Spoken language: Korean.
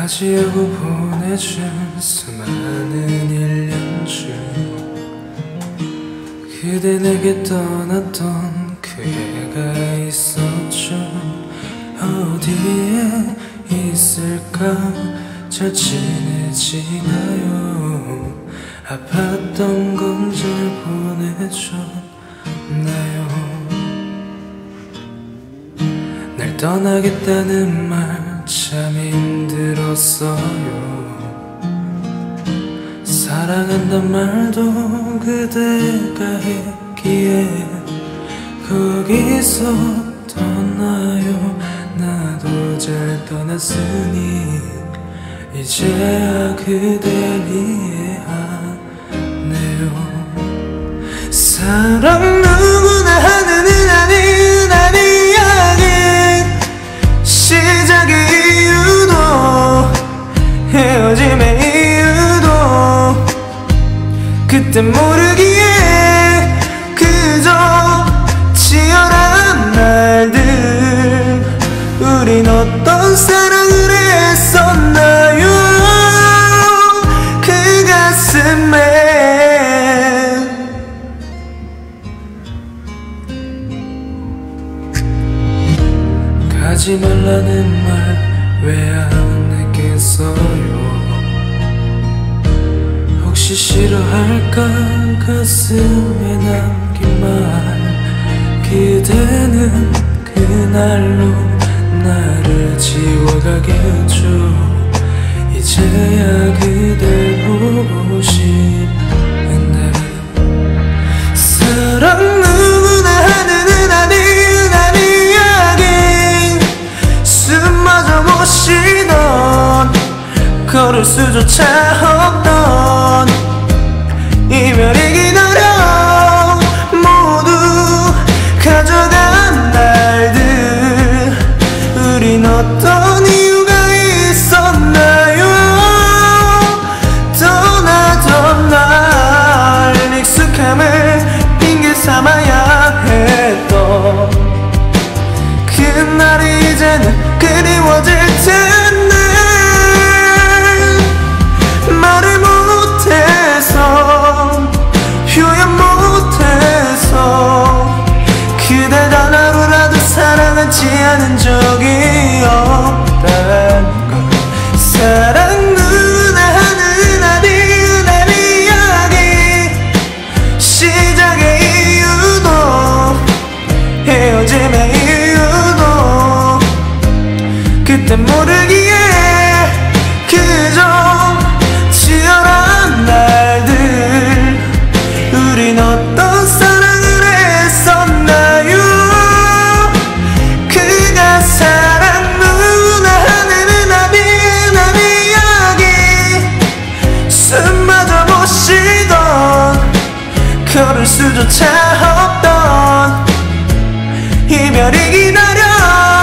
맞이하고 보내준 수많은 1년 중 그대 내게 떠났던 그 애가 있었죠. 어디에 있을까? 잘 지내지나요? 아팠던 건 잘 보내줬나요? 날 떠나겠다는 말 참 힘들었어요. 사랑한단 말도 그대가 했기에 거기서 떠나요. 나도 잘 떠났으니 이제야 그댈 이해하네요. 사랑 그때 모르기에 그저 치열한 날들. 우린 어떤 사랑을 했었나요? 그 가슴에. 가지 말라는 말 왜 안 했겠어요 혹시 싫어할까 가슴에 남긴 말 그대는 그날로 나를 지워가겠죠. 이제야 그댈 보고 싶 걸을 수조차 없던 하지 않은 적이 없단 걸. 사랑 누나 하는 아닌 아닌 이야기. 시작의 이유도 헤어짐의 이유도 그때 모르기에 그저 조차 없던 이별이 기다려.